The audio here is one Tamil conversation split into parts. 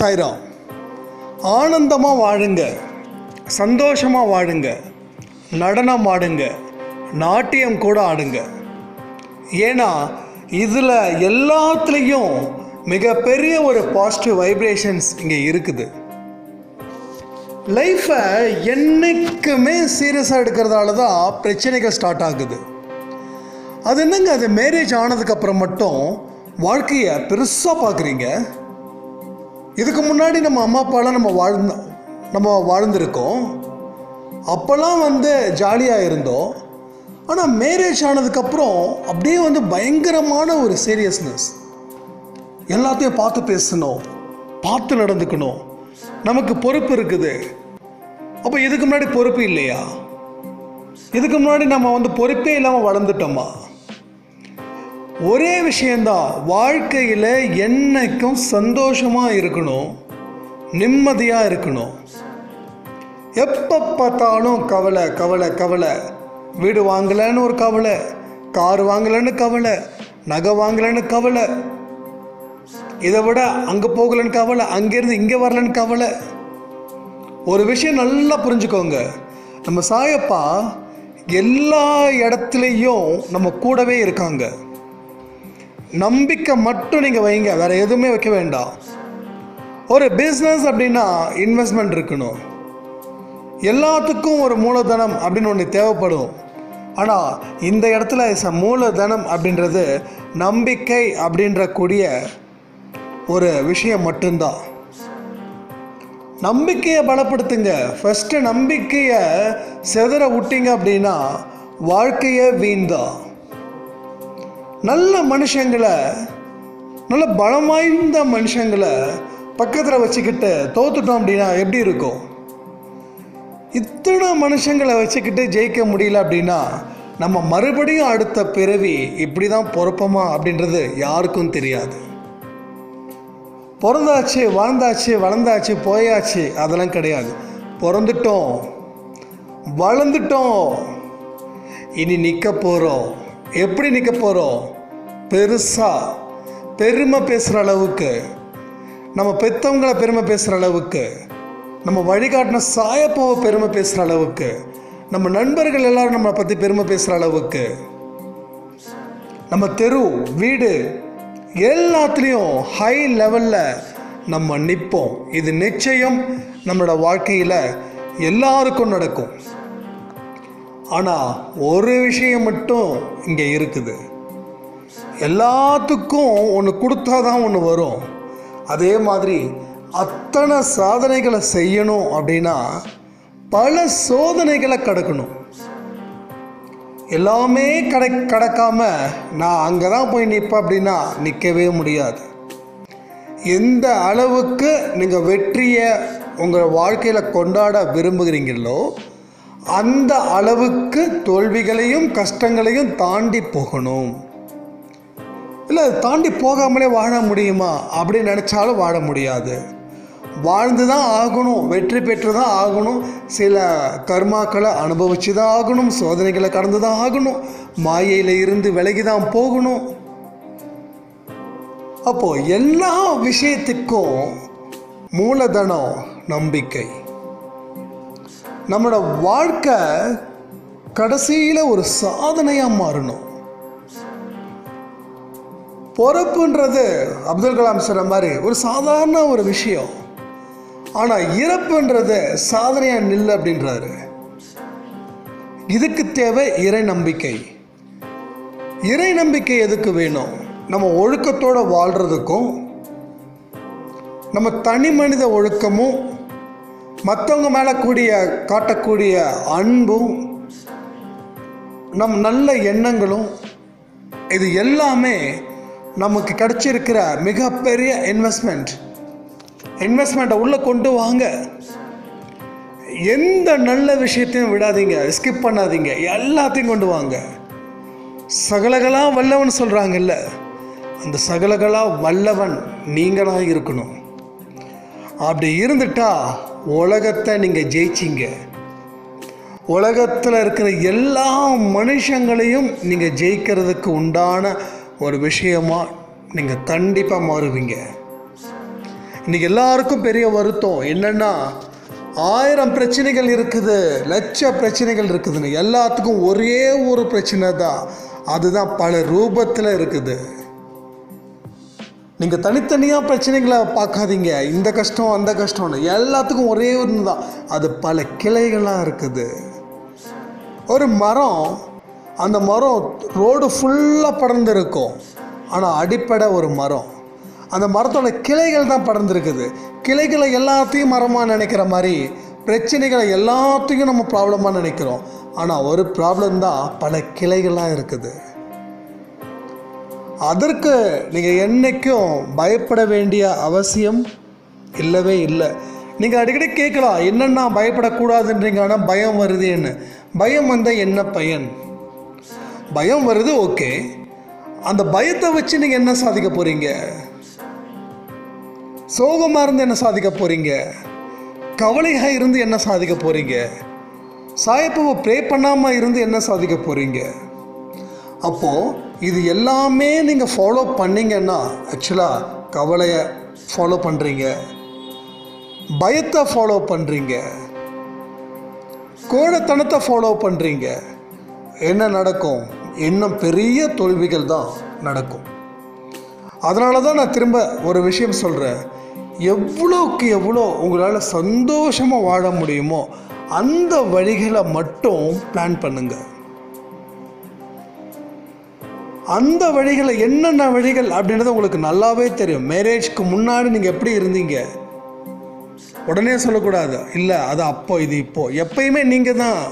சாய்ராம். ஆனந்தமாக வாழுங்க சந்தோஷமாக வாழுங்க நடனம் ஆடுங்க நாட்டியம் கூட ஆடுங்க. ஏன்னா இதில் எல்லாத்துலேயும் மிகப்பெரிய ஒரு பாசிட்டிவ் வைப்ரேஷன்ஸ் இங்கே இருக்குது. லைஃப்பை என்றைக்குமே சீரியஸாக எடுக்கிறதால தான் பிரச்சனைகள் ஸ்டார்ட் ஆகுது. அது என்னங்க அது மேரேஜ் ஆனதுக்கப்புறம் மட்டும் வாழ்க்கையை பெருசாக பார்க்குறீங்க? இதுக்கு முன்னாடி நம்ம அம்மா அப்பாலாம் நம்ம வாழ்ந்த நம்ம வாழ்ந்திருக்கோம். அப்போல்லாம் வந்து ஜாலியாக இருந்தோம். ஆனால் மேரேஜ் ஆனதுக்கப்புறம் அப்படியே வந்து பயங்கரமான ஒரு சீரியஸ்னஸ் எல்லாத்தையும் பார்த்து பேசணும். பார்த்து நடந்துக்கணும். நமக்கு பொறுப்பு இருக்குது. அப்போ இதுக்கு முன்னாடி பொறுப்பு இல்லையா? இதுக்கு முன்னாடி நம்ம வந்து பொறுப்பே இல்லாமல் வளர்ந்துட்டோமா? ஒரே விஷயந்தான் வாழ்க்கையில் என்னைக்கும் சந்தோஷமாக இருக்கணும் நிம்மதியாக இருக்கணும். எப்போ பார்த்தாலும் கவலை கவலை கவலை. வீடு வாங்கலைன்னு ஒரு கவலை கார் வாங்கலைன்னு கவலை நகை வாங்கலைன்னு கவலை. இதை விட அங்கே போகலன்னு கவலை அங்கேருந்து இங்கே வரலன்னு கவலை. ஒரு விஷயம் நல்லா புரிஞ்சுக்கோங்க. நம்ம சாயப்பா எல்லா இடத்துலையும் நம்ம கூடவே இருக்காங்க. நம்பிக்கை மட்டும் நீங்கள் வைங்க வேறு எதுவுமே வைக்க வேண்டாம். ஒரு பிஸ்னஸ் அப்படின்னா இன்வெஸ்ட்மெண்ட் இருக்கணும். எல்லாத்துக்கும் ஒரு மூலதனம் அப்படின்னு ஒன்று தேவைப்படும். ஆனால் இந்த இடத்துல ச மூலதனம் அப்படின்றது நம்பிக்கை அப்படின்ற கூடிய ஒரு விஷயம் மட்டும்தான். நம்பிக்கையை பலப்படுத்துங்க. ஃபஸ்ட்டு நம்பிக்கையை செதற விட்டீங்க அப்படின்னா வாழ்க்கையே வீண்தான் நல்ல மனுஷங்களை நல்ல பலம் வாய்ந்த மனுஷங்களை பக்கத்தில் வச்சுக்கிட்டு தோத்துட்டோம் அப்படின்னா எப்படி இருக்கும்? இத்தனை மனுஷங்களை வச்சுக்கிட்டு ஜெயிக்க முடியல அப்படின்னா நம்ம மறுபடியும் அடுத்த பிறவி இப்படி தான் பொறுப்போமா அப்படின்றது யாருக்கும் தெரியாது. பிறந்தாச்சு வாழ்ந்தாச்சு வளர்ந்தாச்சு போயாச்சு அதெல்லாம் கிடையாது. பிறந்துட்டோம் வளர்ந்துட்டோம் இனி நிற்க போகிறோம் எப்படி நிற்க போகிறோம் பெருசாக பெருமை பேசுகிற அளவுக்கு. நம்ம பெற்றவங்களை பெருமை பேசுகிற அளவுக்கு. நம்ம வழிகாட்டின சாயப்போவை பெருமை பேசுகிற அளவுக்கு. நம்ம நண்பர்கள் எல்லாரும் நம்மளை பற்றி பெருமை பேசுகிற அளவுக்கு. நம்ம தெரு வீடு எல்லாத்துலேயும் ஹை லெவலில் நம்ம நிற்போம் இது நிச்சயம் நம்மளோட வாழ்க்கையில் எல்லாருக்கும் நடக்கும். ஆனால் ஒரு விஷயம் மட்டும் இங்கே இருக்குது. எல்லாத்துக்கும் ஒன்று கொடுத்தா தான் ஒன்று வரும். அதே மாதிரி அத்தனை சாதனைகளை செய்யணும் அப்படின்னா பல சோதனைகளை கடக்கணும். எல்லாமே கடை கடக்காம நான் அங்கே தான் போய் நிற்பேன் அப்படின்னா நிற்கவே முடியாது. எந்த அளவுக்கு நீங்கள் வெற்றியை உங்கள் வாழ்க்கையில் கொண்டாட விரும்புகிறீங்களோ அந்த அளவுக்கு தோல்விகளையும் கஷ்டங்களையும் தாண்டி போகணும். இல்லை தாண்டி போகாமலே வாழ முடியுமா? அப்படின்னு நினச்சாலும் வாழ முடியாது. வாழ்ந்து தான் ஆகணும் வெற்றி பெற்று தான் ஆகணும். சில கர்மாக்களை அனுபவித்து தான் ஆகணும் சோதனைகளை கடந்து தான் ஆகணும். மாயையில் இருந்து விலகி தான் போகணும். அப்போது எல்லா விஷயத்துக்கும் மூலதனம் நம்பிக்கை. நம்மளோட வாழ்க்கை கடைசியில் ஒரு சாதனையாக மாறணும். பொறப்புன்றது அப்துல் கலாம் சொன்ன மாதிரி ஒரு சாதாரண ஒரு விஷயம். ஆனால் இறப்புன்றது சாதனையாக நில்லு அப்படின்றாரு இதுக்கு தேவை இறை நம்பிக்கை. இறை நம்பிக்கை எதுக்கு வேணும்? நம்ம ஒழுக்கத்தோடு வாழ்கிறதுக்கும் நம்ம தனி மனித ஒழுக்கமும் மற்றவங்க மேலே கூடிய காட்டக்கூடிய அன்பும் நம் நல்ல எண்ணங்களும் இது எல்லாமே நமக்கு கிடைச்சிருக்கிற மிகப்பெரிய இன்வெஸ்ட்மெண்ட் இன்வெஸ்ட்மெண்ட்டை உள்ளே கொண்டு வாங்க. எந்த நல்ல விஷயத்தையும் விடாதீங்க. ஸ்கிப் பண்ணாதீங்க. எல்லாத்தையும் கொண்டு வாங்க. சகலகலா வல்லவன் சொல்கிறாங்கல்ல அந்த சகலகலா வல்லவன் நீங்களாக இருக்கணும். அப்படி இருந்துட்டா உலகத்தை நீங்கள் ஜெயிச்சிங்க. உலகத்தில் இருக்கிற எல்லா மனுஷங்களையும் நீங்கள் ஜெயிக்கிறதுக்கு உண்டான ஒரு விஷயமா நீங்கள் கண்டிப்பாக மாறுவீங்க. இன்றைக்கி எல்லாருக்கும் பெரிய வருத்தம் என்னன்னா ஆயிரம் பிரச்சனைகள் இருக்குது லட்ச பிரச்சனைகள் இருக்குதுன்னு. எல்லாத்துக்கும் ஒரே ஒரு பிரச்சனை தான். அதுதான் பல ரூபத்தில் இருக்குது. நீங்கள் தனித்தனியாக பிரச்சனைகளை பார்க்காதீங்க. இந்த கஷ்டம் அந்த கஷ்டம்னு. எல்லாத்துக்கும் ஒரே ஒன்று தான் அது பல கிளைகளாக இருக்குது. ஒரு மரம் அந்த மரம் ரோடு ஃபுல்லாக படர்ந்துருக்கும். ஆனால் அடிப்படை ஒரு மரம். அந்த மரத்தோட கிளைகள் தான் படர்ந்துருக்குது. கிளைகளை எல்லாத்தையும் மரமாக நினைக்கிற மாதிரி பிரச்சனைகளை எல்லாத்தையும் நம்ம ப்ராப்ளமாக நினைக்கிறோம். ஆனால் ஒரு ப்ராப்ளம் தான் பல கிளைகளாக இருக்குது. அதற்கு நீங்கள் என்றைக்கும் பயப்பட வேண்டிய அவசியம் இல்லவே இல்லை. நீங்கள் அடிக்கடி கேட்கலாம் என்னென்னா பயப்படக்கூடாதுன்றீங்க ஆனால் பயம் வருதுன்னு பயம் வந்தால் என்ன பயன்? பயம் வருது ஓகே. அந்த பயத்தை வச்சு நீங்கள் என்ன சாதிக்க போகிறீங்க சோகமாக இருந்து என்ன சாதிக்க போகிறீங்க கவலையாக இருந்து என்ன சாதிக்க போகிறீங்க சாயப்பவை ப்ரே பண்ணாமல் இருந்து என்ன சாதிக்க போகிறீங்க அப்போது இது எல்லாமே நீங்கள் ஃபாலோ பண்ணிங்கன்னா ஆக்சுவலாக கவலையை ஃபாலோ பண்ணுறீங்க பயத்தை ஃபாலோ பண்ணுறீங்க கோழத்தனத்தை ஃபாலோ பண்ணுறீங்க என்ன நடக்கும்? இன்னும் பெரிய தோல்விகள் தான் நடக்கும். அதனால தான் நான் திரும்ப ஒரு விஷயம் சொல்கிறேன் எவ்வளோக்கு எவ்வளோ உங்களால் சந்தோஷமாக வாழ முடியுமோ அந்த வழிகளை மட்டும் பிளான் பண்ணுங்கள் அந்த வழிகளை என்னென்ன வழிகள் அப்படின்றது உங்களுக்கு நல்லாவே தெரியும். மேரேஜ்க்கு முன்னாடி நீங்கள் எப்படி இருந்தீங்க? உடனே சொல்லக்கூடாது. இல்லை அது அப்போ இது இப்போ. எப்பயுமே நீங்கள் தான்.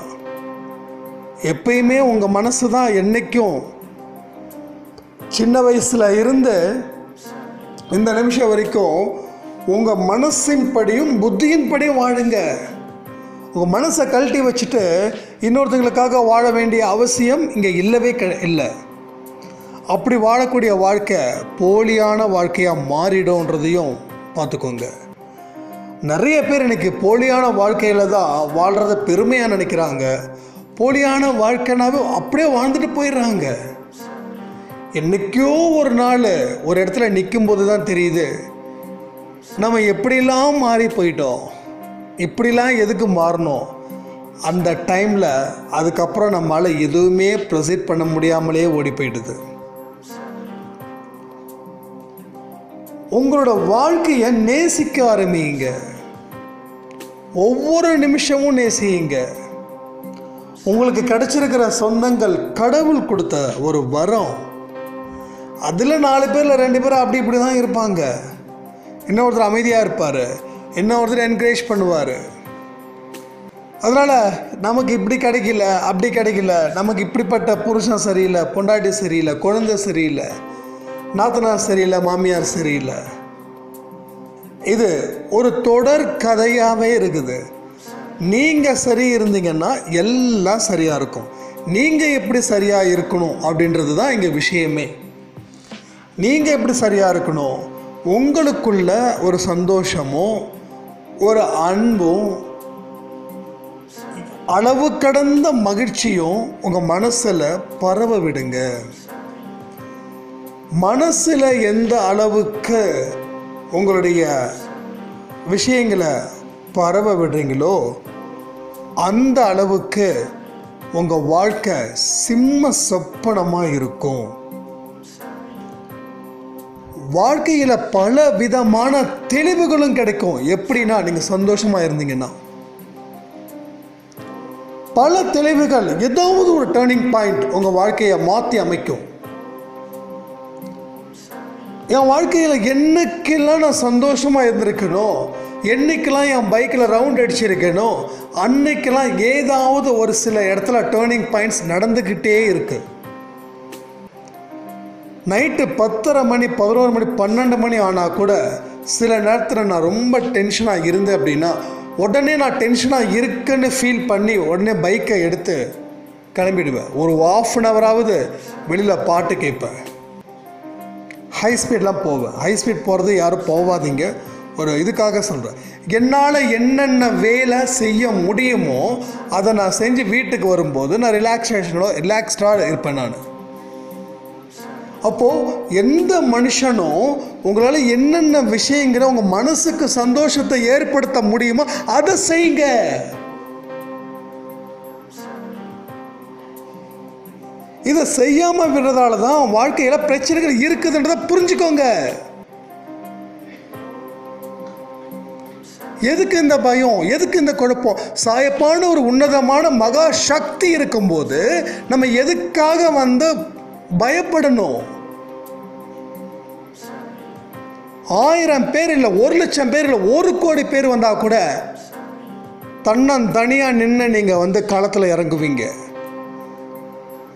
எப்பயுமே உங்கள் மனசு தான் என்றைக்கும் சின்ன வயசில் இருந்து இந்த நிமிஷம் வரைக்கும் உங்கள் மனசின்படியும் புத்தியின்படியும் வாழுங்க. உங்கள் மனசை கழட்டி வச்சுட்டு இன்னொருத்தங்களுக்காக வாழ வேண்டிய அவசியம் இங்கே இல்லவே க இல்லை. அப்படி வாழக்கூடிய வாழ்க்கை போலியான வாழ்க்கையாக மாறிடும்ன்றதையும் பார்த்துக்கோங்க. நிறைய பேர் இன்றைக்கி போலியான வாழ்க்கையில் தான் வாழ்கிறத பெருமையாக நினைக்கிறாங்க. போலியான வாழ்க்கைனாவே அப்படியே வாழ்ந்துட்டு போயிடுறாங்க. என்னைக்கோ ஒரு நாள் ஒரு இடத்துல நிற்கும்போது தான் தெரியுது. நம்ம எப்படிலாம் மாறி போயிட்டோம். இப்படிலாம் எதுக்கு மாறணும். அந்த டைமில் அதுக்கப்புறம் நம்மளால் எதுவுமே ப்ரொசீட் பண்ண முடியாமலே ஓடி போயிடுது. உங்களோட வாழ்க்கையை நேசிக்க ஆரம்பிங்க. ஒவ்வொரு நிமிஷமும் நேசியுங்க உங்களுக்கு கிடைச்சிருக்கிற சொந்தங்கள் கடவுள் கொடுத்த ஒரு வரம். அதில் நாலு பேரில் ரெண்டு பேர் அப்படி இப்படி தான் இருப்பாங்க. இன்னொருத்தர் அமைதியாக இருப்பார். இன்னொருத்தர் என்கரேஜ் பண்ணுவார். அதனால் நமக்கு இப்படி கிடைக்கல அப்படி கிடைக்கல நமக்கு இப்படிப்பட்ட புருஷன் சரியில்லை பொண்டாட்டி சரியில்லை குழந்தை சரியில்லை. நாத்தனார் சரியில்லை மாமியார் சரியில்லை. இது ஒரு தொடர் கதையாகவே இருக்குது. நீங்கள் சரி இருந்தீங்கன்னா எல்லாம் சரியாக இருக்கும். நீங்கள் எப்படி சரியாக இருக்கணும் அப்படின்றது தான் இங்கே விஷயமே. நீங்கள் எப்படி சரியாக இருக்கணும்? உங்களுக்குள்ள ஒரு சந்தோஷமும் ஒரு அன்பும் அளவு கடந்த மகிழ்ச்சியும் உங்கள் மனசில் பரவ விடுங்க. மனசில் எந்த அளவுக்கு உங்களுடைய விஷயங்களை பரவ விடுறீங்களோ அந்த அளவுக்கு உங்கள் வாழ்க்கை சிம்ம சொப்பனமாக இருக்கும். வாழ்க்கையில் பல விதமான தெளிவுகளும் கிடைக்கும். எப்படின்னா நீங்கள் சந்தோஷமாக இருந்தீங்கன்னா. பல தெளிவுகள் ஏதாவது ஒரு டேர்னிங் பாயிண்ட் உங்கள் வாழ்க்கையை மாற்றி அமைக்கும். என் வாழ்க்கையில் என்னைக்கெல்லாம் நான் சந்தோஷமாக இருந்திருக்கணும் என்றைக்கெல்லாம் என் பைக்கில் ரவுண்ட் அடிச்சிருக்கேனோ அன்னைக்கெல்லாம் ஏதாவது ஒரு சில இடத்துல டேர்னிங் பாயிண்ட்ஸ் நடந்துக்கிட்டே இருக்குது நைட்டு பத்தரை மணி பதினோரு மணி பன்னெண்டு மணி ஆனால் கூட சில நேரத்தில் நான் ரொம்ப டென்ஷனாக இருந்தேன் அப்படின்னா உடனே நான் டென்ஷனாக இருக்குன்னு ஃபீல் பண்ணி உடனே பைக்கை எடுத்து கிளம்பிடுவேன். ஒரு ஆஃப் அன் ஹவராவது வெளியில் பாட்டு கேட்பேன். ஹை ஸ்பீட்லாம் போவேன். ஹை ஸ்பீட் போகிறது யாரும் போவாதீங்க. ஒரு இதுக்காக சொல்கிறேன் என்னால் என்னென்ன வேலை செய்ய முடியுமோ அதை நான் செஞ்சு வீட்டுக்கு வரும்போது நான் ரிலாக்ஸேஷனோட ரிலாக்ஸ்டாக இருப்பேன் நான். அப்போது எந்த மனுஷனும் உங்களால் என்னென்ன விஷயங்கிற உங்கள் மனசுக்கு சந்தோஷத்தை ஏற்படுத்த முடியுமோ அதை செய்யுங்க இதை செய்யாமல் விடுறதால தான் வாழ்க்கையில் பிரச்சனைகள் இருக்குதுன்றதை புரிஞ்சுக்கோங்க. எதுக்கு இந்த பயம்? எதுக்கு இந்த குழப்பம்? சாயப்பான ஒரு உன்னதமான மகா சக்தி இருக்கும்போது நம்ம எதுக்காக வந்து பயப்படணும்? ஆயிரம் பேர் இல்லை ஒரு லட்சம் பேர் இல்லை ஒரு கோடி பேர் வந்தால் கூட தன்னன் தனியாக நின்று நீங்கள் வந்து களத்தில் இறங்குவீங்க.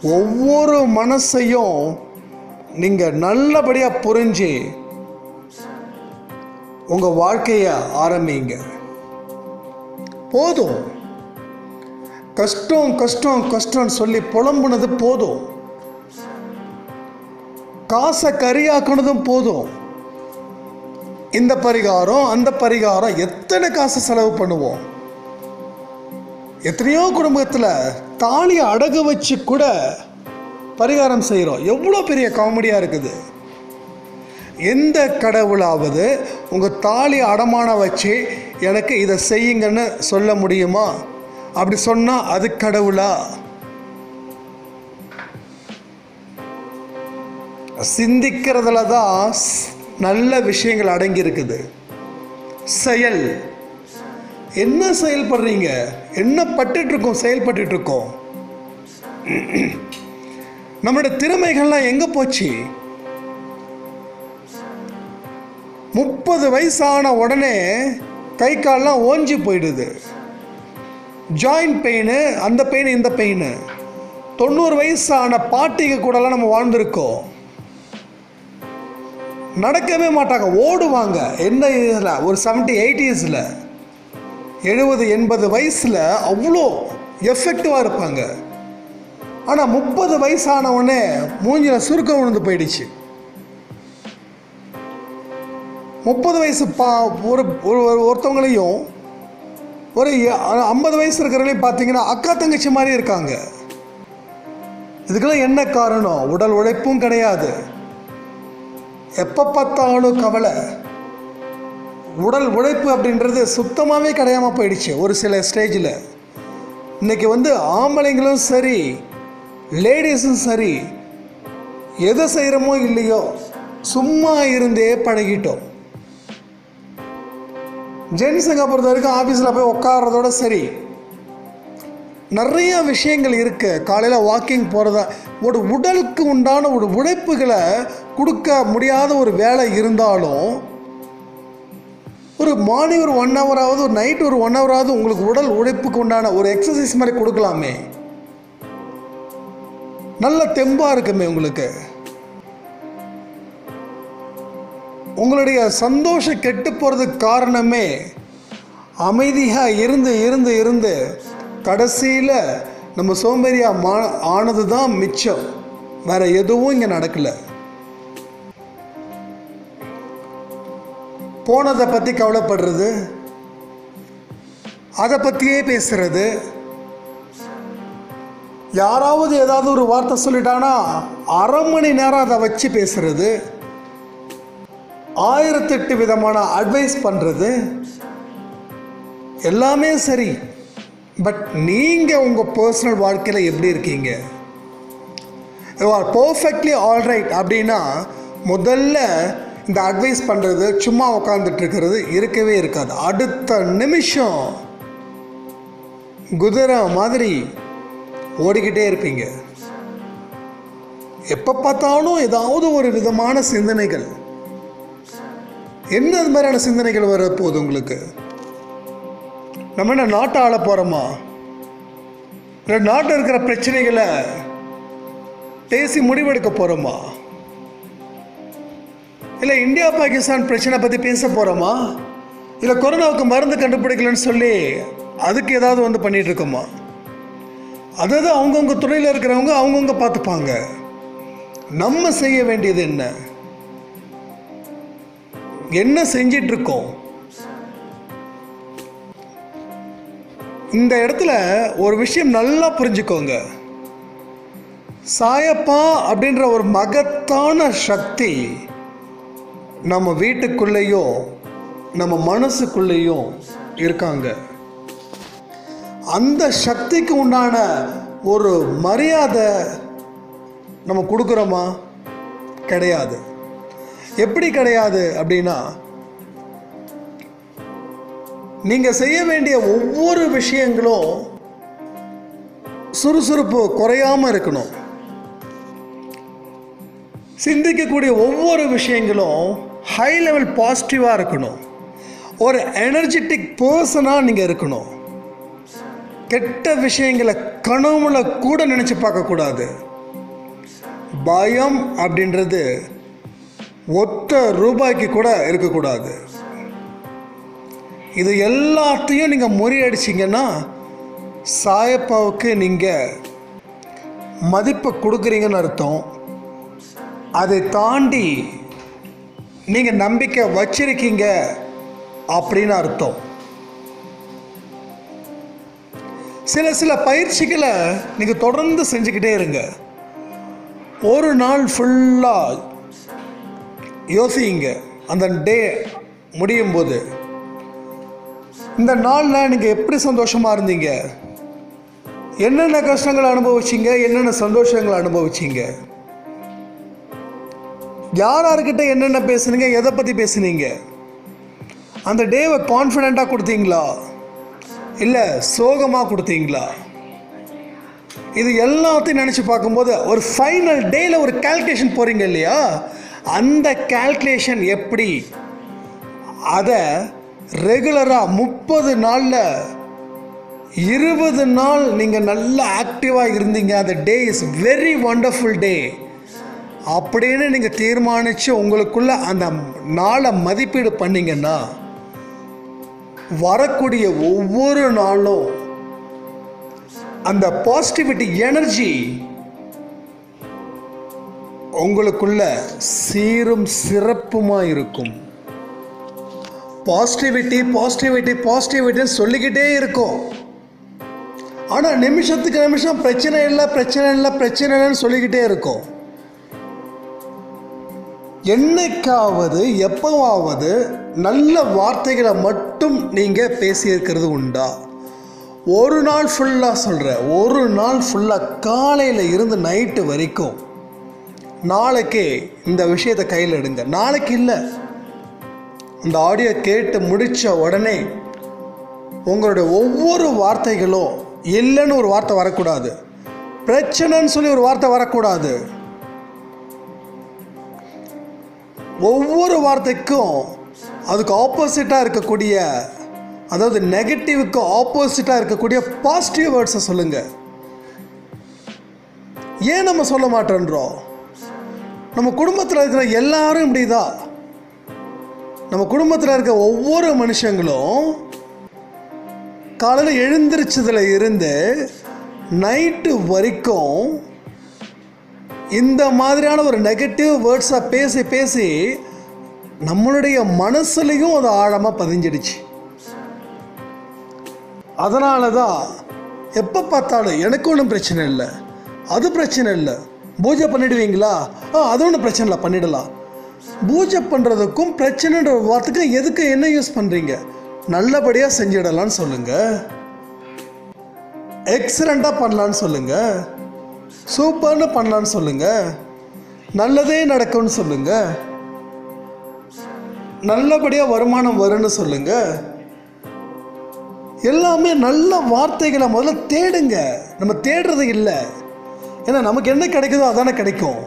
ஒவ்வொரு மனசையும் நீங்கள் நல்லபடியாக புரிஞ்சு உங்கள் வாழ்க்கையை ஆரம்பிங்க. போதும். கஷ்டம் கஷ்டம் கஷ்டம்னு சொல்லி புலம்புனது போதும். காசை கரியாக்குனதும் போதும். இந்த பரிகாரம் அந்த பரிகாரம் எத்தனை காசு செலவு பண்ணுவோம்? எத்தனையோ குடும்பத்தில் தாலியை அடகு வச்சு கூட பரிகாரம் செய்கிறோம் எவ்வளோ பெரிய காமெடியாக இருக்குது. எந்த கடவுளாவது உங்கள் தாலி அடமானம் வச்சு எனக்கு இதை செய்யுங்கன்னு சொல்ல முடியுமா? அப்படி சொன்னால் அது கடவுளா? சிந்திக்கிறதுல தான் ஸ்- நல்ல விஷயங்கள் அடங்கி இருக்குது செயல். என்ன செயல்படுறீங்க? என்ன பட்டுட்டு இருக்கோம் செயல்பட்டுட்டு இருக்கோம் திறமைகள்லாம் எங்கே போச்சு? முப்பது வயசான உடனே கை கால்லாம் ஓஞ்சி போயிடுது. ஜாயிண்ட் பெயின் அந்த பெயின் இந்த பெயின் தொண்ணூறு வயசான பாட்டிக்கு கூடலாம் நம்ம வாழ்ந்திருக்கோம். நடக்கவே மாட்டாங்க ஓடுவாங்க. என்ன இதில்? ஒரு செவன்ட்டி எயிட்டிஸில் எழுபது எண்பது வயசில் அவ்வளோ எஃபெக்டிவாக இருப்பாங்க. ஆனால் முப்பது வயசானவொடனே மூஞ்சில் சுருக்கம் விழுந்து போயிடுச்சு. முப்பது வயசு பா ஒரு ஒரு ஒரு- ஒருத்தவங்களையும் ஒரு ஐம்பது வயசு இருக்கிறவங்களையும் பார்த்தீங்கன்னா அக்கா தங்கச்சி மாதிரி இருக்காங்க. இதுக்கெல்லாம் என்ன காரணம்? உடல் உழைப்பும் கிடையாது. எப்போ பார்த்தாலும் கவலை. உடல் உழைப்பு அப்படின்றது சுத்தமாகவே கிடையாமல் போயிடுச்சு ஒரு சில ஸ்டேஜில் இன்றைக்கி வந்து ஆம்பளைங்களும் சரி லேடிஸும் சரி எதை செய்கிறோமோ இல்லையோ சும்மா இருந்தே பழகிட்டோம். ஜென்ஸுங்க பொறுத்த வரைக்கும் ஆஃபீஸில் போய் உட்கார்றதோட சரி. நிறைய விஷயங்கள் இருக்குது காலையில் வாக்கிங் போகிறதா ஒரு உடலுக்கு உண்டான ஒரு உழைப்புகளை கொடுக்க முடியாத ஒரு வேலை இருந்தாலும் ஒரு மார்னிங் ஒரு ஒன் ஹவராவது ஒரு நைட் ஒரு ஒன் ஹவராவது உங்களுக்கு உடல் உழைப்புக்கு உண்டான ஒரு எக்ஸசைஸ் மாதிரி கொடுக்கலாமே. நல்ல தெம்பாக இருக்குமே உங்களுக்கு. உங்களுடைய சந்தோஷம் கெட்டு போகிறதுக்கு காரணமே அமைதியாக இருந்து இருந்து இருந்து கடைசியில் நம்ம சோம்பேறியாக மா ஆனது தான் மிச்சம். வேறு எதுவும் இங்கே நடக்கலை. போனதை பற்றி கவலைப்படுறது? அதை பற்றியே பேசுகிறது யாராவது ஏதாவது ஒரு வார்த்தை சொல்லிட்டானா அரை மணி நேரம் அதை வச்சு பேசுறது? ஆயிரத்தெட்டு விதமான அட்வைஸ் பண்ணுறது எல்லாமே சரி. பட் நீங்கள் உங்கள் பர்சனல் வாழ்க்கையில் எப்படி இருக்கீங்க? யூ ஆர் பர்ஃபெக்ட்லி ஆல்ரைட் அப்படின்னா முதல்ல இந்த அட்வைஸ் பண்ணுறது சும்மா உட்காந்துட்டு இருக்கிறது இருக்கவே இருக்காது. அடுத்த நிமிஷம் குதிரை மாதிரி ஓடிக்கிட்டே இருப்பீங்க. எப்போ பார்த்தாலும் ஏதாவது ஒரு விதமான சிந்தனைகள். என்ன அது மாதிரியான சிந்தனைகள் வர போகுது உங்களுக்கு? நம்ம என்ன நாட்டை ஆள போகிறோமா இல்லை நாட்டில் இருக்கிற பிரச்சனைகளை பேசி முடிவெடுக்க போகிறோமா இல்லை இந்தியா பாகிஸ்தான் பிரச்சனை பற்றி பேச போகிறோமா இல்லை கொரோனாவுக்கு மருந்து கண்டுபிடிக்கலன்னு சொல்லி அதுக்கு ஏதாவது வந்து பண்ணிகிட்ருக்கோமா இருக்கோமா? அதாவது அவங்கவுங்க துறையில் இருக்கிறவங்க அவங்கவுங்க பார்த்துப்பாங்க. நம்ம செய்ய வேண்டியது என்ன? என்ன செஞ்சிட்ருக்கோம் இந்த இடத்துல ஒரு விஷயம் நல்லா புரிஞ்சுக்கோங்க. சாயப்பா அப்படின்ற ஒரு மகத்தான சக்தி நம்ம வீட்டுக்குள்ளேயும் நம்ம மனசுக்குள்ளேயும் இருக்காங்க. அந்த சக்திக்கு உண்டான ஒரு மரியாதை நம்ம கொடுக்குறோமா? கிடையாது. எப்படி கிடையாது அப்படின்னா நீங்கள் செய்ய வேண்டிய ஒவ்வொரு விஷயங்களும் சுறுசுறுப்பு குறையாமல் இருக்கணும். சிந்திக்கக்கூடிய ஒவ்வொரு விஷயங்களும் ஹை லெவல் பாசிட்டிவாக இருக்கணும். ஒரு எனர்ஜெட்டிக் பர்சனாக நீங்கள் இருக்கணும். கெட்ட விஷயங்களை கனவுல கூட நினச்சி பார்க்கக்கூடாது பயம் அப்படின்றது ஒத்த ரூபாய்க்கு கூட இருக்கக்கூடாது இது எல்லாத்தையும் நீங்கள் முறியடிச்சிங்கன்னா சாயப்பாவுக்கு நீங்கள் மதிப்பை கொடுக்குறீங்கன்னு அர்த்தம். அதை தாண்டி நீங்கள் நம்பிக்கை வச்சிருக்கீங்க அப்படின்னு அர்த்தம். சில சில பயிற்சிகளை நீங்கள் தொடர்ந்து செஞ்சுக்கிட்டே இருங்க. ஒரு நாள் ஃபுல்லாக யோசிங்க. அந்த டே முடியும் போது. இந்த நாளில் நீங்கள் எப்படி சந்தோஷமாக இருந்தீங்க? என்னென்ன கஷ்டங்களை அனுபவிச்சீங்க? என்னென்ன சந்தோஷங்களை அனுபவிச்சீங்க? யார் யார்கிட்ட என்னென்ன பேசுனீங்க? எதை பற்றி பேசுனீங்க? அந்த டேவை கான்ஃபிடெண்ட்டாக கொடுத்தீங்களா? இல்லை சோகமாக கொடுத்தீங்களா? இது எல்லாத்தையும் நினச்சி பார்க்கும்போது ஒரு ஃபைனல் டேயில் ஒரு கால்குலேஷன் போகிறீங்க இல்லையா? அந்த கால்குலேஷன் எப்படி? அதை ரெகுலராக முப்பது நாளில் இருபது நாள் நீங்கள் நல்லா ஆக்டிவாக இருந்தீங்க. அந்த day is very wonderful day அப்படின்னு நீங்கள் தீர்மானித்து உங்களுக்குள்ள அந்த நாளை மதிப்பீடு பண்ணிங்கன்னா வரக்கூடிய ஒவ்வொரு நாளும் அந்த பாசிட்டிவிட்டி எனர்ஜி உங்களுக்குள்ள சீரும் சிறப்புமாக இருக்கும். பாசிட்டிவிட்டி பாசிட்டிவிட்டி பாசிட்டிவிட்டின்னு சொல்லிக்கிட்டே இருக்கும். ஆனால் நிமிஷத்துக்கு நிமிஷம் பிரச்சனை இல்லை பிரச்சனை இல்லை பிரச்சனை இல்லைன்னு சொல்லிக்கிட்டே இருக்கும். என்னைக்காவது எப்போவாவது நல்ல வார்த்தைகளை மட்டும் நீங்கள் பேசியிருக்கிறது உண்டா? ஒரு நாள் ஃபுல்லாக சொல்கிறேன் ஒரு நாள் ஃபுல்லாக காலையில் இருந்து நைட்டு வரைக்கும் நாளைக்கே இந்த விஷயத்தை கையில் எடுங்க. நாளைக்கு இல்லை. இந்த ஆடியோ கேட்டு முடித்த உடனே உங்களுடைய ஒவ்வொரு வார்த்தைகளும் இல்லைன்னு ஒரு வார்த்தை வரக்கூடாது. பிரச்சனைன்னு சொல்லி ஒரு வார்த்தை வரக்கூடாது. ஒவ்வொரு வார்த்தைக்கும் அதுக்கு ஆப்போசிட்டாக இருக்கக்கூடிய அதாவது நெகட்டிவ்க்கு ஆப்போசிட்டாக இருக்கக்கூடிய பாசிட்டிவ் வேர்ட்ஸை சொல்லுங்கள் ஏன் நம்ம சொல்ல மாட்டேன்றோம்? நம்ம குடும்பத்தில் இருக்கிற எல்லாரும் இப்படி தான் நம்ம குடும்பத்தில் இருக்க ஒவ்வொரு மனுஷங்களும் காலையில் எழுந்திரிச்சதில் இருந்து நைட்டு வரைக்கும் இந்த மாதிரியான ஒரு நெகட்டிவ் வேர்ட்ஸை பேசி பேசி நம்மளுடைய மனசுலையும் அது ஆழமாக பதிஞ்சிடுச்சு. அதனால தான் எப்போ பார்த்தாலும் எனக்கு ஒன்றும் பிரச்சனை இல்லை. அது பிரச்சனை இல்லை. பூஜை பண்ணிடுவீங்களா? ஆ அது ஒன்றும் பிரச்சனை இல்லை. பண்ணிடலாம். பூஜை பண்ணுறதுக்கும் பிரச்சனைன்ற வார்த்தைக்கும் எதுக்கு என்ன யூஸ் பண்ணுறீங்க நல்லபடியாக செஞ்சிடலான்னு சொல்லுங்கள் எக்ஸலண்ட்டாக பண்ணலான்னு சொல்லுங்கள் சூப்பர்னு பண்ணலான்னு சொல்லுங்கள் நல்லதே நடக்கும்னு சொல்லுங்கள் நல்லபடியாக வருமானம் வரும்னு சொல்லுங்கள் எல்லாமே நல்ல வார்த்தைகளை முதல்ல தேடுங்க. நம்ம தேடுறது இல்லை. ஏன்னா நமக்கு என்ன கிடைக்குதோ அதானே கிடைக்கும்.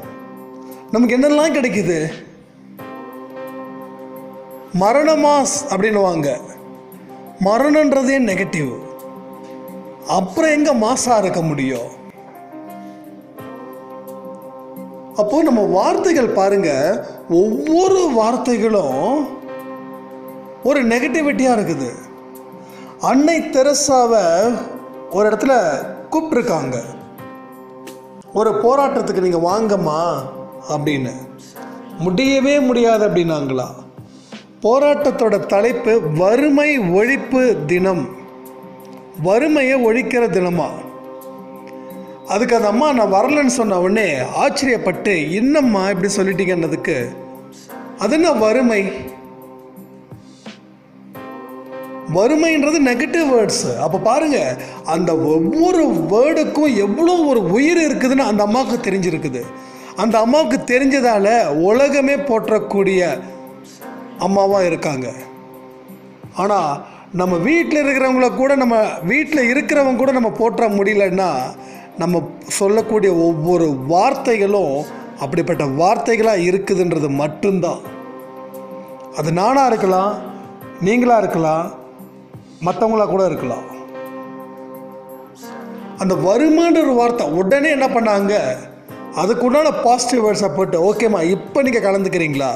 நமக்கு என்னெல்லாம் கிடைக்குது? மரணமாஸ் அப்படின்னுவாங்க. மரணன்றதே நெகட்டிவ் அப்புறம் எங்கே மாசாக இருக்க முடியும்? அப்போது நம்ம வார்த்தைகள் பாருங்கள் ஒவ்வொரு வார்த்தைகளும் ஒரு நெகட்டிவிட்டியாக இருக்குது. அன்னை தெரசாவை ஒரு இடத்துல கூப்பிட்ருக்காங்க ஒரு போராட்டத்துக்கு நீங்கள் வாங்கம்மா அப்படின்னு. முடியவே முடியாது அப்படின்னாங்களா? போராட்டத்தோட தலைப்பு வறுமை ஒழிப்பு தினம். வறுமையை ஒழிக்கிற தினமாக அதுக்கு அந்த அம்மா நான் வரலன்னு சொன்ன உடனே ஆச்சரியப்பட்டு என்னம்மா இப்படி சொல்லிட்டீங்கன்னதுக்கு? அது என்ன வறுமை? வறுமைன்றது நெகட்டிவ் வேர்ட்ஸ் அப்போ பாருங்க அந்த ஒவ்வொரு வேர்டுக்கும் எவ்வளோ ஒரு உயிர் இருக்குதுன்னு அந்த அம்மாவுக்கு தெரிஞ்சிருக்குது. அந்த அம்மாவுக்கு தெரிஞ்சதால உலகமே போற்றக்கூடிய அம்மாவாக இருக்காங்க. ஆனால் நம்ம வீட்டில் இருக்கிறவங்கள கூட நம்ம வீட்டில் இருக்கிறவங்க கூட நம்ம போற்ற முடியலன்னா நம்ம சொல்லக்கூடிய ஒவ்வொரு வார்த்தைகளும் அப்படிப்பட்ட வார்த்தைகளாக இருக்குதுன்றது மட்டும்தான். அது நானாக இருக்கலாம் நீங்களாக இருக்கலாம் மற்றவங்களாக கூட இருக்கலாம். அந்த வருமான்ற ஒரு வார்த்தை உடனே என்ன பண்ணாங்க? அதுக்குண்டான பாசிட்டிவ் வேர்ட்ஸை போட்டு ஓகேம்மா இப்போ நீங்கள் கலந்துக்கிறீங்களா?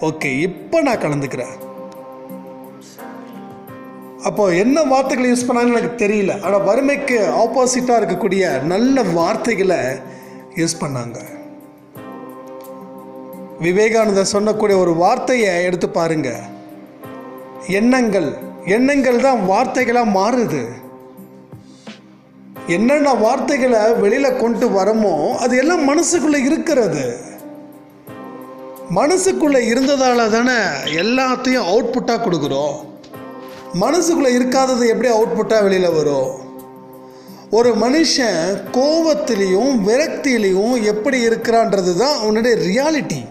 ஓகே இப்போ நான் கலந்துக்கிறேன். அப்போ என்ன வார்த்தைகளை யூஸ் பண்ணாங்கன்னு எனக்கு தெரியல. ஆனால் வறுமைக்கு ஆப்போசிட்டாக இருக்கக்கூடிய நல்ல வார்த்தைகளை யூஸ் பண்ணாங்க. விவேகானந்தர் சொன்னக்கூடிய ஒரு வார்த்தையை எடுத்து பாருங்க. எண்ணங்கள் எண்ணங்கள் தான் வார்த்தைகளாக மாறுது. என்னென்ன வார்த்தைகளை வெளியில் கொண்டு வரமோ அது எல்லாம் மனசுக்குள்ளே இருக்கிறது. மனசுக்குள்ளே இருந்ததால் தானே எல்லாத்தையும் அவுட்புட்டாக கொடுக்குறோம். மனசுக்குள்ளே இருக்காதது எப்படி அவுட்புட்டாக வெளியில் வரும்? ஒரு மனுஷன் கோபத்திலையும் விரக்தியிலையும் எப்படி இருக்கிறான்றது தான் அவனுடைய ரியாலிட்டி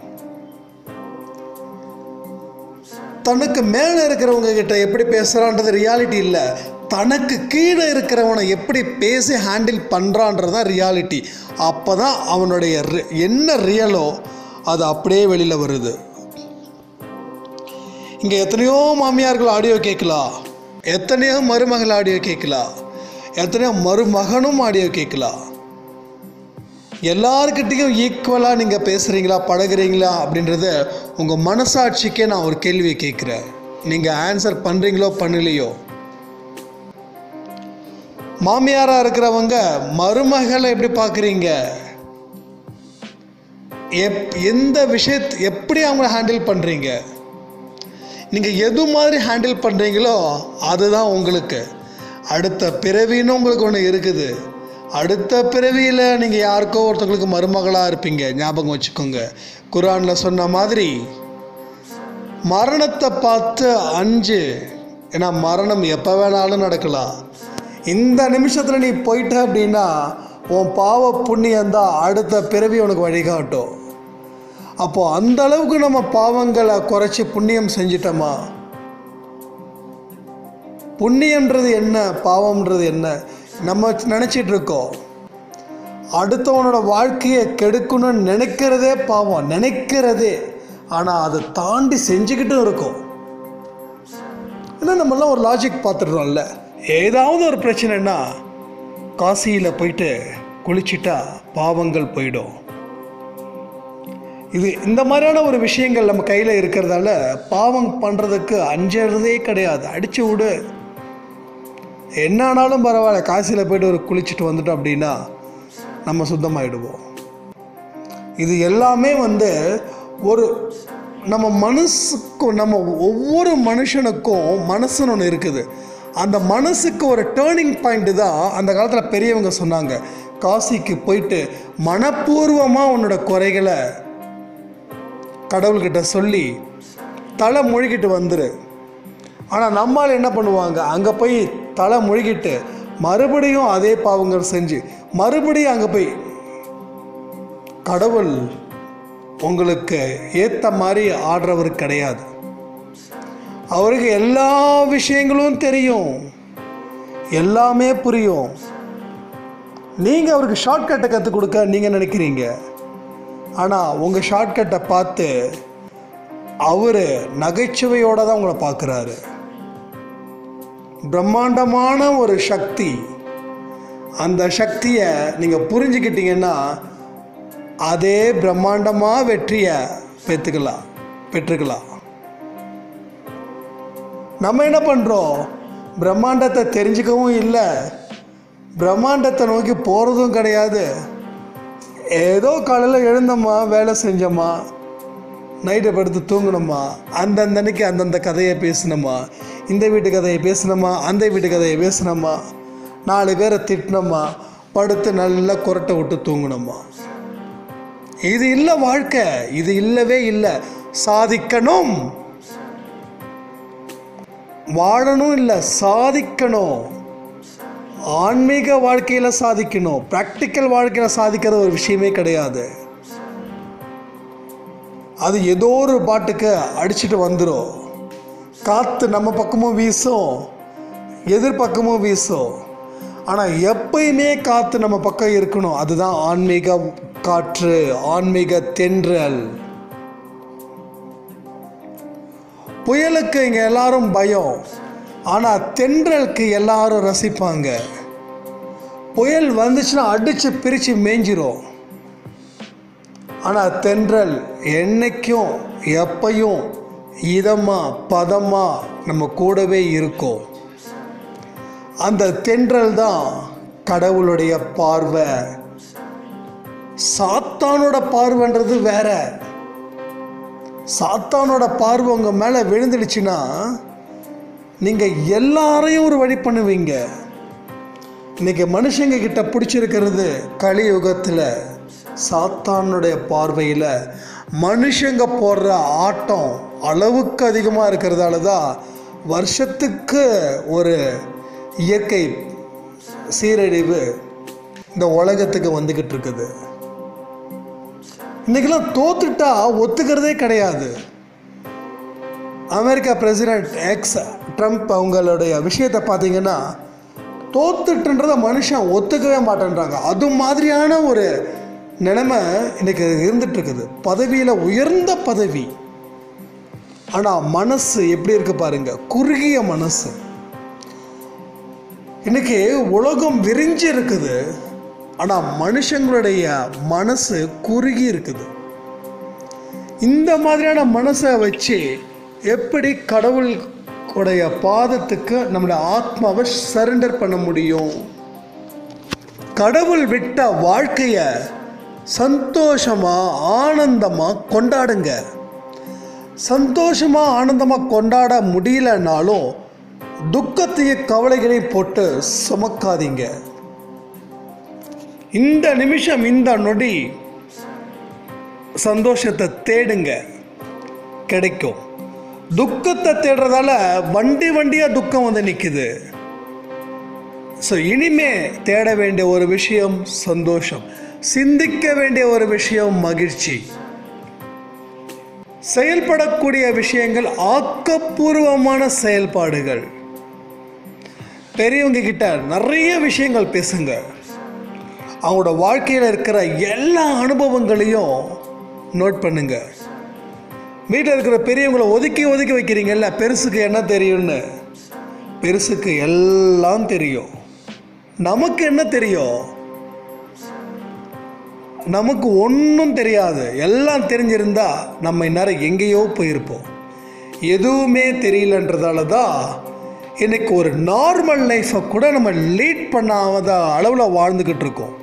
தனக்கு மேலே இருக்கிறவங்க கிட்ட எப்படி பேசுகிறான்றது ரியாலிட்டி இல்லை. தனக்கு கீழே இருக்கிறவனை எப்படி பேசி ஹேண்டில் பண்ணுறான்றது தான் ரியாலிட்டி அப்போ தான் அவனுடைய ரி- என்ன ரியலோ அது அப்படியே வெளியில் வருது. இங்கே எத்தனையோ மாமியார்கள் ஆடியோ கேட்கலாம் எத்தனையோ மருமகள் ஆடியோ கேட்கலாம் எத்தனையோ மருமகனும் ஆடியோ கேட்கலாம் எல்லாருக்கிட்டேயும் ஈக்குவலாக நீங்கள் பேசுகிறீங்களா பழகுறீங்களா அப்படின்றத உங்கள் மனசாட்சிக்கே நான் ஒரு கேள்வியை கேட்குறேன். நீங்கள் ஆன்சர் பண்ணுறீங்களோ பண்ணலையோ? மாமியாராக இருக்கிறவங்க மருமகளை எப்படி பார்க்குறீங்க? எப் எந்த விஷயத் எப்படி அவங்கள ஹேண்டில் பண்ணுறீங்க நீங்கள் எது மாதிரி ஹேண்டில் பண்ணுறீங்களோ அதுதான் உங்களுக்கு. அடுத்த பிறவின்னு உங்களுக்கு ஒன்று இருக்குது. அடுத்த பிறவியில் நீங்கள் யாருக்கோ ஒருத்தவங்களுக்கு மருமகளாக இருப்பீங்க. ஞாபகம் வச்சுக்கோங்க. குரானில் சொன்ன மாதிரி மரணத்தை பார்த்து அஞ்சு ஏன்னா மரணம் எப்போ வேணாலும் நடக்கலாம். இந்த நிமிஷத்தில் நீ போயிட்ட அப்படின்னா உன் பாவ புண்ணியந்தான் அடுத்த பிறவி உனக்கு வழிகாட்டும். அப்போது அந்த அளவுக்கு நம்ம பாவங்களை குறைச்சி புண்ணியம் செஞ்சிட்டோமா? புண்ணியன்றது என்ன? பாவம்ன்றது என்ன? நம்ம நினச்சிட்டு இருக்கோம். அடுத்தவனோட வாழ்க்கையை கெடுக்கணும்னு நினைக்கிறதே பாவம் நினைக்கிறதே. ஆனால் அதை தாண்டி செஞ்சுக்கிட்டும் இருக்கும். ஏன்னா நம்மளாம் ஒரு லாஜிக் பார்த்துடுறோம்ல. ஏதாவது ஒரு பிரச்சனைனா காசியில் போயிட்டு குளிச்சிட்டா பாவங்கள் போயிடும். இது இந்த மாதிரியான ஒரு விஷயங்கள் நம்ம கையில் இருக்கிறதால பாவம் பண்ணுறதுக்கு அஞ்சறதே கிடையாது. அடித்து விடு. என்ன ஆனாலும் பரவாயில்ல. காசியில் போயிட்டு ஒரு குளிச்சுட்டு வந்துட்டோம் அப்படின்னா நம்ம சுத்தமாகிடுவோம் இது எல்லாமே வந்து ஒரு நம்ம மனசுக்கும் நம்ம ஒவ்வொரு மனுஷனுக்கும் மனசுன்னு ஒன்று இருக்குது. அந்த மனசுக்கு ஒரு டேர்னிங் பாயிண்ட் தான் அந்த காலத்தில் பெரியவங்க சொன்னாங்க. காசிக்கு போயிட்டு மனப்பூர்வமாக உன்னோட குறைகளை கடவுள்கிட்ட சொல்லி தலை முழுகிட்டு வந்துரு. ஆனால் நம்மால் என்ன பண்ணுவாங்க? அங்கே போய் தலை முழுகிட்டு மறுபடியும் அதே பாவங்கள் செஞ்சு மறுபடியும் அங்கே போய் கடவுள் உங்களுக்கு ஏற்ற மாதிரி ஆடுறவர் கிடையாது. அவருக்கு எல்லா விஷயங்களும் தெரியும். எல்லாமே புரியும். நீங்கள் அவருக்கு ஷார்ட்கட்டை கற்றுக் கொடுக்க நீங்கள் நினைக்கிறீங்க? ஆனால் உங்கள் ஷார்ட்கட்டை பார்த்து அவர் நகைச்சுவையோடு தான் உங்களை பார்க்குறாரு. பிரம்மாண்டமான ஒரு சக்தி. அந்த சக்தியை நீங்கள் புரிஞ்சுக்கிட்டீங்கன்னா அதே பிரம்மாண்டமாக வெற்றியை பெற்றுக்கலாம் பெற்றுக்கலாம். நம்ம என்ன பண்ணுறோம் பிரம்மாண்டத்தை தெரிஞ்சுக்கவும் இல்லை பிரம்மாண்டத்தை நோக்கி போகிறதும் கிடையாது. ஏதோ காலையில் எழுந்தோமா வேலை செஞ்சோமா நைட்டை படுத்து தூங்கணுமா அந்தந்த அன்னைக்கு அந்தந்த கதையை பேசினோமா இந்த வீட்டு கதையை பேசினோமா அந்த வீட்டு கதையை பேசினோமா நாலு பேரை திட்டினோமா படுத்து நல்லா குரட்டை விட்டு தூங்கணுமா இது இல்லை வாழ்க்கை. இது இல்லவே இல்லை. சாதிக்கணும். வாழணும் இல்லை சாதிக்கணும். ஆன்மீக வாழ்க்கையில் சாதிக்கணும். ப்ராக்டிக்கல் வாழ்க்கையில் சாதிக்கிறது ஒரு விஷயமே கிடையாது. அது ஏதோ ஒரு பாட்டுக்கு அடிச்சுட்டு வந்துடும் காற்று நம்ம பக்கமும் வீசும். எதிர்பக்கமும் வீசும். ஆனால் எப்பயுமே காற்று நம்ம பக்கம் இருக்கணும். அதுதான் ஆன்மீக காற்று ஆன்மீக தென்றல். புயலுக்கு இங்கே எல்லாரும் பயம். ஆனால் தென்றலுக்கு எல்லாரும் ரசிப்பாங்க. புயல் வந்துச்சுன்னா அடித்து பிரித்து மேய்ஞ்சிரும் ஆனால் தென்றல் என்னைக்கும் எப்பையும் இதமாக பதமாக நம்ம கூடவே இருக்கும். அந்த தென்றல் தான் கடவுளுடைய பார்வை. சாத்தானோட பார்வைன்றது வேற. சாத்தானோட பார்வை உங்கள் மேலே விழுந்துடுச்சுன்னா நீங்கள் எல்லாரையும் ஒரு வழி பண்ணுவீங்க. இன்னைக்கு மனுஷங்க கிட்ட பிடிச்சிருக்கிறது கலியுகத்தில் சாத்தானுடைய பார்வையில் மனுஷங்க போடுற ஆட்டம் அளவுக்கு அதிகமாக இருக்கிறதால தான் வருஷத்துக்கு ஒரு இயற்கை சீரழிவு இந்த உலகத்துக்கு வந்துக்கிட்டு இருக்குது. இன்றைக்கெல்லாம் தோத்துட்டா ஒத்துக்கிறதே கிடையாது. அமெரிக்கா பிரசிடென்ட் எக்ஸ் ட்ரம்ப் அவங்களுடைய விஷயத்தை பார்த்தீங்கன்னா தோத்துட்டுன்றத மனுஷன் ஒத்துக்கவே மாட்டேன்றாங்க. அது மாதிரியான ஒரு நிலைமை இன்னைக்கு இருந்துட்டு இருக்குது பதவியில் உயர்ந்த பதவி. ஆனால் மனசு எப்படி இருக்கு பாருங்க. குறுகிய மனசு. இன்னைக்கு உலகம் விரிஞ்சு இருக்குது. ஆனால் மனுஷங்களுடைய மனசு குறுகி இருக்குது. இந்த மாதிரியான மனசை வச்சு எப்படி கடவுளுடைய பாதத்துக்கு நம்மளுடைய ஆத்மாவை சரண்டர் பண்ண முடியும்? கடவுள் விட்ட வாழ்க்கையை சந்தோஷமாக ஆனந்தமாக கொண்டாடுங்க. சந்தோஷமாக ஆனந்தமாக கொண்டாட முடியலனாலும் துக்கத்தையும் கவலைகளையும் போட்டு சுமக்காதீங்க. இந்த நிமிஷம் இந்த நொடி சந்தோஷத்தை தேடுங்க. கிடைக்கும். துக்கத்தை தேடுறதால வண்டி வண்டியாக துக்கம் வந்து நிற்குது ஸோ இனிமே தேட வேண்டிய ஒரு விஷயம் சந்தோஷம். சிந்திக்க வேண்டிய ஒரு விஷயம் மகிழ்ச்சி. செயல்படக்கூடிய விஷயங்கள் ஆக்கப்பூர்வமான செயல்பாடுகள். பெரியவங்க கிட்ட நிறைய விஷயங்கள் பேசுங்க. அவங்களோட வாழ்க்கையில் இருக்கிற எல்லா அனுபவங்களையும் நோட் பண்ணுங்கள் வீட்டில் இருக்கிற பெரியவங்களை ஒதுக்கி ஒதுக்கி வைக்கிறீங்கல்ல பெருசுக்கு என்ன தெரியும்னு? பெருசுக்கு எல்லாம் தெரியும். நமக்கு என்ன தெரியும்? நமக்கு ஒன்றும் தெரியாது. எல்லாம் தெரிஞ்சிருந்தா நம்ம இந்நேரம் எங்கேயோ போயிருப்போம். எதுவுமே தெரியலன்றதால தான் இன்றைக்கி ஒரு நார்மல் லைஃப்பை கூட நம்ம லீட் பண்ணாத அளவில் வாழ்ந்துக்கிட்டு இருக்கோம்.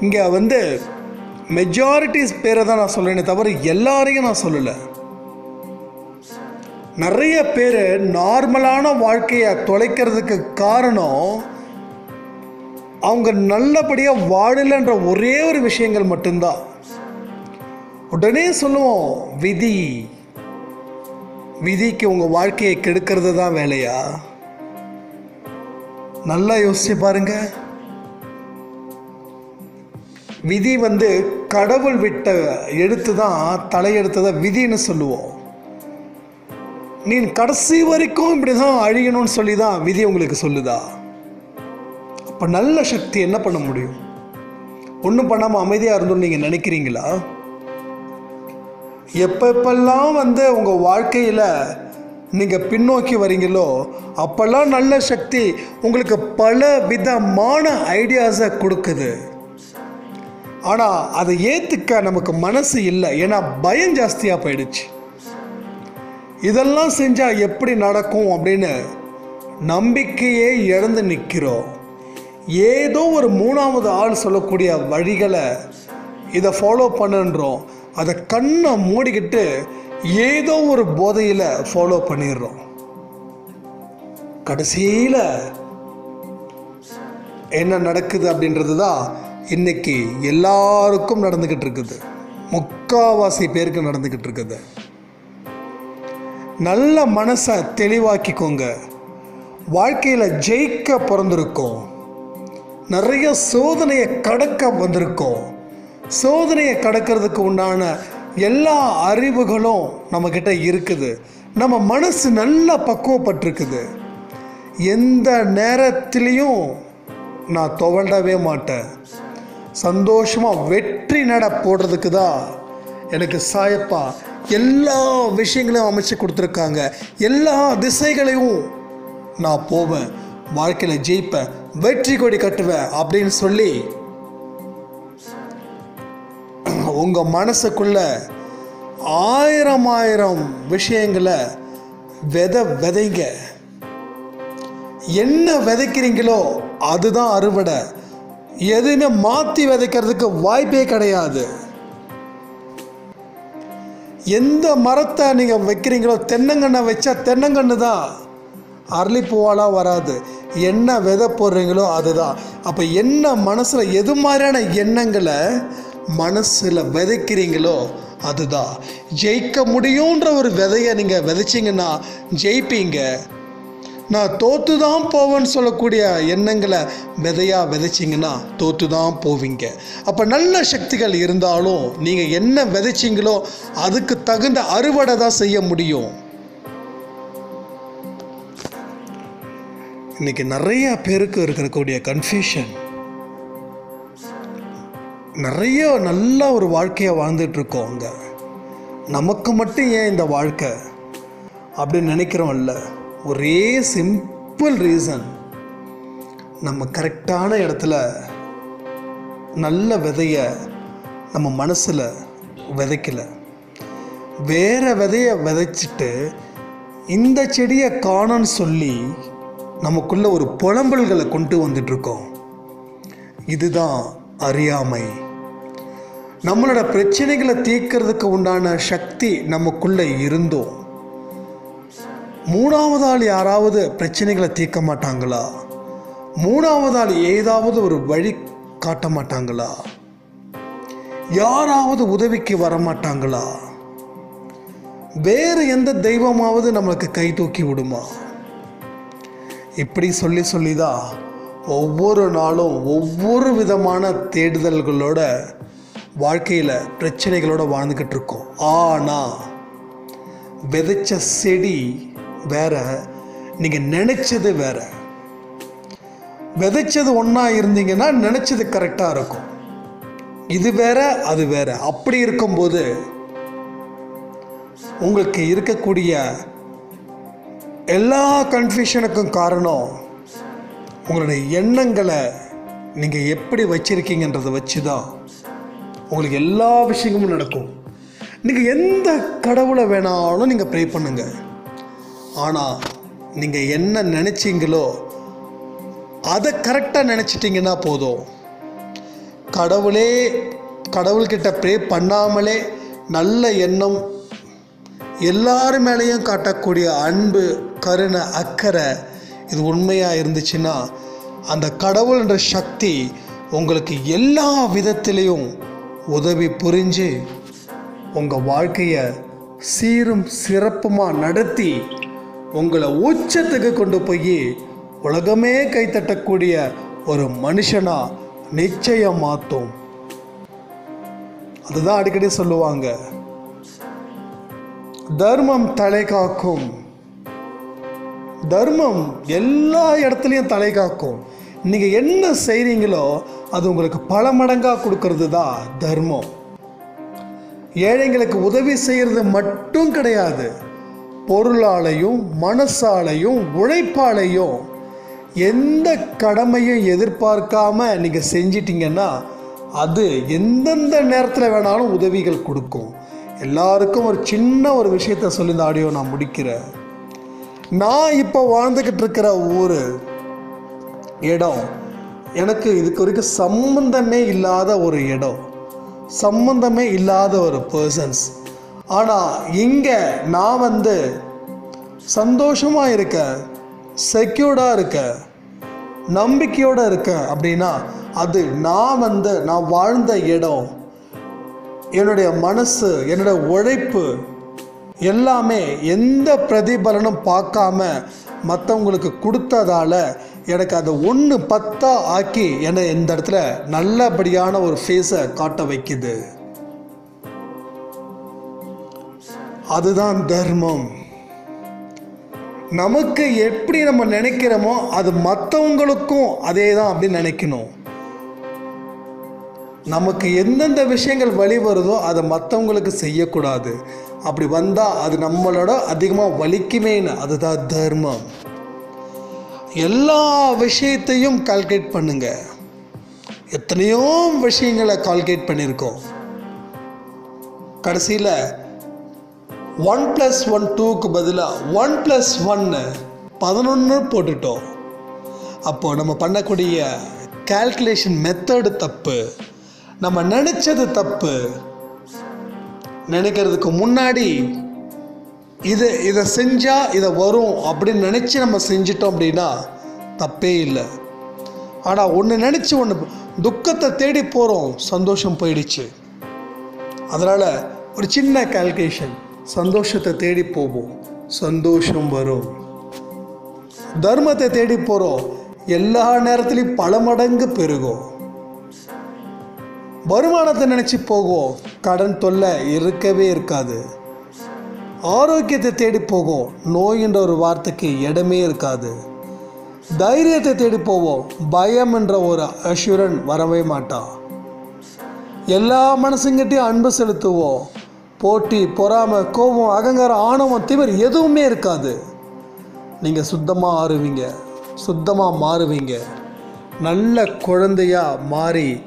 இங்கே வந்து மெஜாரிட்டிஸ் பேரை தான் நான் சொல்கிறேனே தவிர எல்லாரையும் நான் சொல்லலை. நிறைய பேர் நார்மலான வாழ்க்கையை தொலைக்கிறதுக்கு காரணம் அவங்க நல்லபடியாக வாழலைன்ற ஒரே ஒரு விஷயங்கள் மட்டும்தான். உடனே சொல்லுவோம் விதி. விதிக்கு உங்கள் வாழ்க்கையை கெடுக்கிறது தான் வேலையா? நல்லா யோசிச்சு பாருங்க. விதி வந்து கடவுள் விட்ட எழுத்து தான் தலையெடுத்ததை விதின்னு சொல்லுவோம். நீ கடைசி வரைக்கும் இப்படி தான் அழியணும்னு சொல்லி தான் விதி உங்களுக்கு சொல்லுதா? அப்போ நல்ல சக்தி என்ன பண்ண முடியும்? ஒன்றும் பண்ணாமல் அமைதியாக இருந்தோம்னு நீங்கள் நினைக்கிறீங்களா? எப்போ எப்பெல்லாம் வந்து உங்கள் வாழ்க்கையில் நீங்கள் பின்னோக்கி வரீங்களோ அப்போல்லாம் நல்ல சக்தி உங்களுக்கு பல விதமான ஐடியாஸை கொடுக்குது. ஆனால் அதை ஏற்றுக்க நமக்கு மனசு இல்லை. ஏன்னா பயம் ஜாஸ்தியாக போயிடுச்சு. இதெல்லாம் செஞ்சால் எப்படி நடக்கும் அப்படின்னு நம்பிக்கையே இழந்து நிற்கிறோம் ஏதோ ஒரு மூணாவது ஆள் சொல்லக்கூடிய வழிகளை இதை ஃபாலோ பண்ணுன்றோம். அதை கண்ணை மூடிக்கிட்டு ஏதோ ஒரு போதையில் ஃபாலோ பண்ணிடுறோம். கடைசியில் என்ன நடக்குது அப்படின்றது தான் இன்றைக்கி எல்லாருக்கும் நடந்துக்கிட்டு இருக்குது. முக்காவாசி பேருக்கு நடந்துக்கிட்டு இருக்குது. நல்ல மனசை தெளிவாக்கிக்கோங்க. வாழ்க்கையில் ஜெயிக்க பிறந்திருக்கோம். நிறைய சோதனையை கடக்க வந்திருக்கோம். சோதனையை கடக்கிறதுக்கு உண்டான எல்லா அறிவுகளும் நம்மக்கிட்ட இருக்குது. நம்ம மனசு நல்லா பக்குவப்பட்டிருக்குது. எந்த நேரத்திலையும் நான் துவண்டவே மாட்டேன். சந்தோஷமாக வெற்றி நட போடுறதுக்கு தான் எனக்கு சாயப்பா எல்லா விஷயங்களையும் அமைச்சு கொடுத்துருக்காங்க. எல்லா திசைகளையும் நான் போவேன். வாழ்க்கையில் ஜெயிப்பேன். வெற்றி கொடி கட்டுவேன் அப்படின்னு சொல்லி உங்கள் மனசுக்குள்ள ஆயிரம் ஆயிரம் விஷயங்களை வித விதைங்க. என்ன விதைக்கிறீங்களோ அதுதான் அறுவடை. எதுவுமே மாற்றி விதைக்கிறதுக்கு வாய்ப்பே கிடையாது. எந்த மரத்தை நீங்கள் வைக்கிறீங்களோ தென்னங்கண்ணை வச்சா தென்னங்கன்று தான். அரளிப்பூவாலாம் வராது. என்ன விதை போடுறீங்களோ அதுதான். அப்போ என்ன மனசில் எது மாதிரியான எண்ணங்களை மனசில் விதைக்கிறீங்களோ அதுதான். ஜெயிக்க முடியுன்ற ஒரு விதையை நீங்கள் விதைச்சிங்கன்னா ஜெயிப்பீங்க. நான் தோத்து தான் போவேன்னு சொல்லக்கூடிய எண்ணங்களை விதையாக விதைச்சிங்கன்னா தோத்து தான் போவீங்க. அப்போ நல்ல சக்திகள் இருந்தாலும் நீங்கள் என்ன விதைச்சிங்களோ அதுக்கு தகுந்த அறுவடை தான் செய்ய முடியும். இன்னைக்கு நிறைய பேருக்கு இருக்கக்கூடிய கன்ஃபியூஷன் நிறைய நல்ல ஒரு வாழ்க்கையை வாழ்ந்துட்டுருக்கோம் அங்கே. நமக்கு மட்டும் ஏன் இந்த வாழ்க்கை? அப்படின்னு நினைக்கிறோம்ல ஒரே சிம்பிள் ரீசன் நம்ம கரெக்டான இடத்துல நல்ல விதைய நம்ம மனசில் விதைக்கல. வேற விதைய விதைச்சிட்டு இந்த செடியை காணோன்னு சொல்லி நமக்குள்ள ஒரு புலம்பல்களை கொண்டு வந்துட்டுருக்கோம். இதுதான் அறியாமை. நம்மளோட பிரச்சனைகளை தீர்க்கறதுக்கு உண்டான சக்தி நமக்குள்ளே இருந்தோம். மூணாவது ஆள் யாராவது பிரச்சனைகளை தீர்க்க மாட்டாங்களா? மூணாவது ஆள் ஏதாவது ஒரு வழி காட்ட மாட்டாங்களா? யாராவது உதவிக்கு வர மாட்டாங்களா? வேறு எந்த தெய்வமாவது நம்மளுக்கு கை தூக்கி விடுமா? இப்படி சொல்லி சொல்லி தான் ஒவ்வொரு நாளும் ஒவ்வொரு விதமான தேடுதல்களோட வாழ்க்கையில் பிரச்சனைகளோட வாழ்ந்துக்கிட்டு இருக்கோம். ஆனால் விதைச்ச செடி வேற நீங்கள் நினச்சது வேற. விதைச்சது ஒன்றா இருந்தீங்கன்னா நினச்சது கரெக்டாக இருக்கும். இது வேற அது வேற. அப்படி இருக்கும்போது உங்களுக்கு இருக்கக்கூடிய எல்லா கன்ஃபியூஷனுக்கும் காரணம் உங்களுடைய எண்ணங்களை நீங்கள் எப்படி வச்சுருக்கீங்கன்றத வச்சு தான் உங்களுக்கு எல்லா விஷயங்களும் நடக்கும். நீங்கள் எந்த கடவுளை வேணாலும் நீங்கள் ப்ரே பண்ணுங்கள் ஆனால் நீங்கள் என்ன நினச்சிங்களோ அதை கரெக்டாக நினச்சிட்டிங்கன்னா போதும். கடவுளே கடவுள்கிட்ட ப்ரே பண்ணாமலே நல்ல எண்ணம் எல்லார் மேலேயும் காட்டக்கூடிய அன்பு கருணை அக்கறை இது உண்மையாக இருந்துச்சுன்னா அந்த கடவுள்ன்ற சக்தி உங்களுக்கு எல்லா விதத்திலையும் உதவி புரிஞ்சு உங்கள் வாழ்க்கையை சீரும் சிறப்புமாக நடத்தி உங்களை உச்சத்துக்கு கொண்டு போய் உலகமே கைத்தட்டக்கூடிய ஒரு மனுஷனாக நிச்சயம் மாற்றும் அதுதான் அடிக்கடி சொல்லுவாங்க. தர்மம் தலை காக்கும். தர்மம் எல்லா இடத்துலையும் தலை காக்கும். நீங்கள் என்ன செய்கிறீங்களோ அது உங்களுக்கு பல மடங்காக கொடுக்கறது தான் தர்மம். ஏழைங்களுக்கு உதவி செய்கிறது மட்டும் கிடையாது. பொருளாலையும் மனசாலையும் உழைப்பாலையும் எந்த கடமையும் எதிர்பார்க்காம நீங்கள் செஞ்சிட்டிங்கன்னா அது எந்தெந்த நேரத்தில் வேணாலும் உதவிகள் கொடுக்கும். எல்லாருக்கும் ஒரு சின்ன ஒரு விஷயத்த சொல்லி இந்த ஆடியோ நான் முடிக்கிறேன். நான் இப்போ வாழ்ந்துக்கிட்டு இருக்கிற ஊர் இடம் எனக்கு இதுக்கு வரைக்கும் சம்மந்தமே இல்லாத ஒரு இடம் சம்மந்தமே இல்லாத ஒரு பர்சன்ஸ் ஆனால் இங்கே நான் வந்து சந்தோஷமாக இருக்க செக்யூர்டாக இருக்க நம்பிக்கையோடு இருக்கேன் அப்படின்னா அது நான் வந்து நான் வாழ்ந்த இடம் என்னுடைய மனசு என்னுடைய உழைப்பு எல்லாமே எந்த பிரதிபலனும் பார்க்காம மற்றவங்களுக்கு கொடுத்ததால எனக்கு அதை ஒன்று பத்தா ஆக்கி என்னை இந்த இடத்துல நல்லபடியான ஒரு ஃபேஸை காட்ட வைக்குது. அதுதான் தர்மம். நமக்கு எப்படி நம்ம நினைக்கிறோமோ அது மற்றவங்களுக்கும் அதே தான் அப்படின்னு நினைக்கணும். நமக்கு எந்தெந்த விஷயங்கள் வழி வருதோ அதை மற்றவங்களுக்கு செய்யக்கூடாது. அப்படி வந்தால் அது நம்மளோட அதிகமாக வலிக்குமேன்னு அதுதான் தர்மம். எல்லா விஷயத்தையும் கால்குலேட் பண்ணுங்க. எத்தனையோ விஷயங்களை கால்குலேட் பண்ணியிருக்கோம். கடைசியில் ஒன் ப்ளஸ் ஒன் டூக்கு பதிலாக ஒன் ப்ளஸ் ஒன்று பதினொன்று போட்டுட்டோம். அப்போது நம்ம பண்ணக்கூடிய கால்குலேஷன் மெத்தடு தப்பு. நம்ம நினச்சது தப்பு. நினைக்கிறதுக்கு முன்னாடி இது இதை செஞ்சால் இதை வரும் அப்படின்னு நினச்சி நம்ம செஞ்சிட்டோம் அப்படின்னா தப்பே இல்லை. ஆனால் ஒன்று நினச்சி ஒன்று துக்கத்தை தேடி போகிறோம் சந்தோஷம் போயிடுச்சு. அதனால் ஒரு சின்ன கால்குலேஷன் சந்தோஷத்தை தேடி போவோம். சந்தோஷம் வரும். தர்மத்தை தேடி போகிறோம் எல்லா நேரத்துலையும் பல மடங்கு பெருகும். வருமானத்தை நினச்சி போகும் கடன் தொல்லை இருக்கவே இருக்காது. ஆரோக்கியத்தை தேடி போகும் நோயின்ற ஒரு வார்த்தைக்கு இடமே இருக்காது. தைரியத்தை தேடி போவோம். பயம் என்ற ஒரு அஷுரன் வரவே மாட்டான். எல்லா மனசுங்கிட்டையும் அன்பு செலுத்துவோம். போட்டி பொறாமை கோபம் அகங்காரம் ஆணவம் திமிர் எதுவுமே இருக்காது. நீங்கள் சுத்தமாக ஆறுவீங்க. சுத்தமாக மாறுவீங்க. நல்ல குழந்தையாக மாறி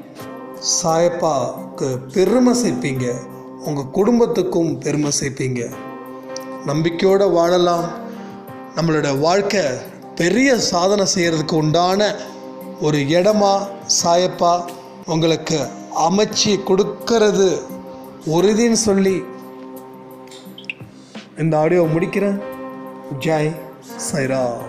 சாயப்பாவுக்கு பெருமை சேர்ப்பீங்க. உங்கள் குடும்பத்துக்கும் பெருமை சேர்ப்பீங்க. நம்பிக்கையோடு வாழலாம். நம்மளோட வாழ்க்கை பெரிய சாதனை செய்கிறதுக்கு உண்டான ஒரு இடமா சாயப்பா உங்களுக்கு அமைச்சு கொடுக்கறது உறுதின்னு சொல்லி இந்த ஆடியோ முடிக்கிறேன். ஜாய் சைரா.